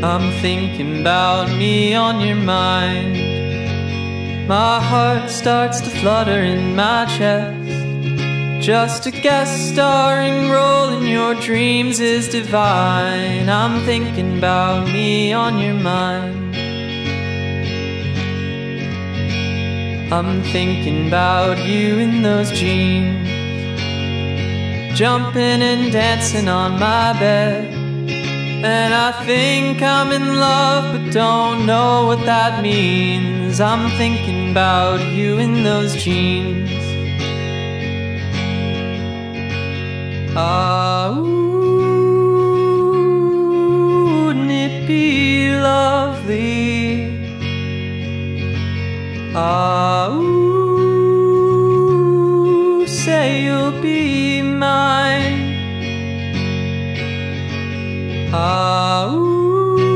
I'm thinking about me on your mind. My heart starts to flutter in my chest. Just a guest starring role in your dreams is divine. I'm thinking about me on your mind. I'm thinking about you in those jeans. Jumping and dancing on my bed. And I think I'm in love, but don't know what that means. I'm thinking about you in those jeans. Ah, ooh, wouldn't it be lovely? Ah, ooh, say you'll be mine. Ah, ooh,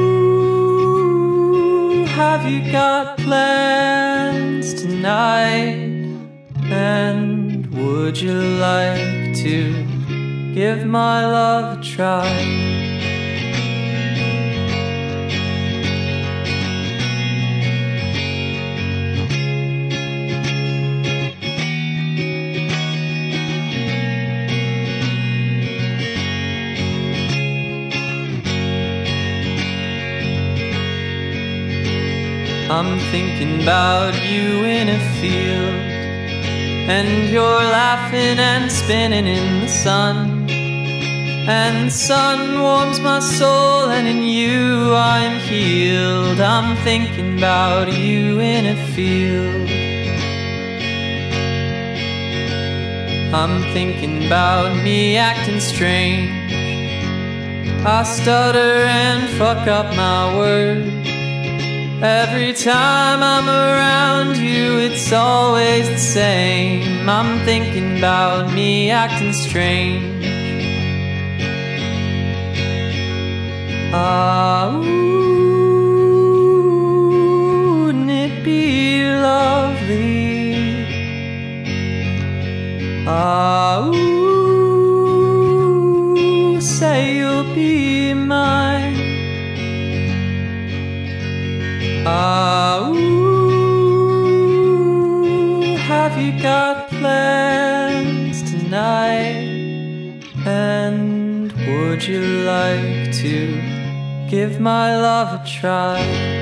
have you got plans tonight? And would you like to give my love a try? I'm thinking about you in a field, and you're laughing and spinning in the sun. And the sun warms my soul, and in you I'm healed. I'm thinking about you in a field. I'm thinking about me acting strange. I stutter and fuck up my words. Every time I'm around you, it's always the same. I'm thinking about me acting strange. Ah, ooh, wouldn't it be lovely? Ah, ooh, say you'll you got plans tonight? And would you like to give my love a try?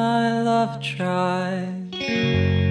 my love try?